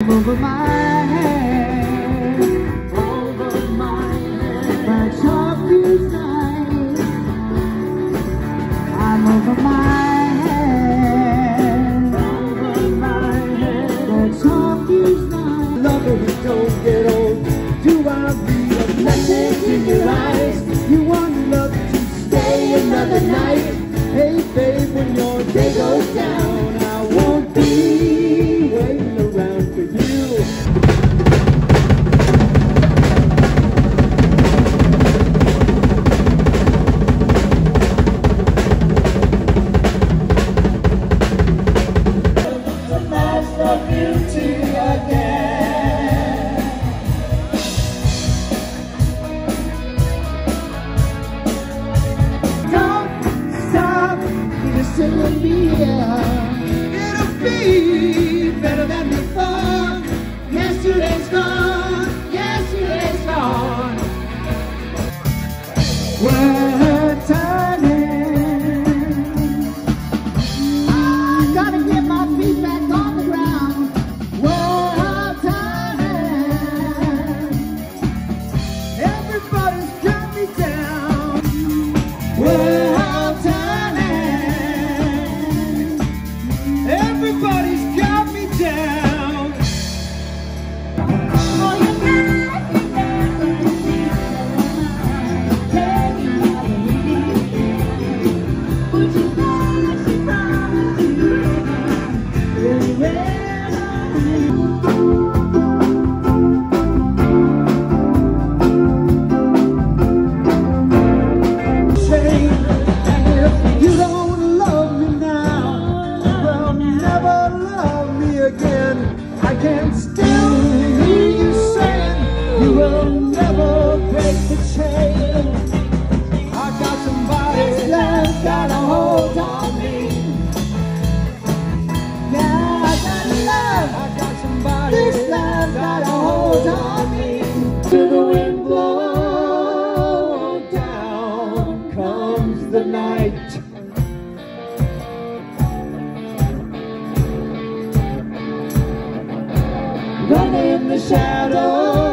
over my promise it will yeah. It'll be better than before. Yesterday's gone, yesterday's gone. Well, you saying you will never break the chain. running the shadows.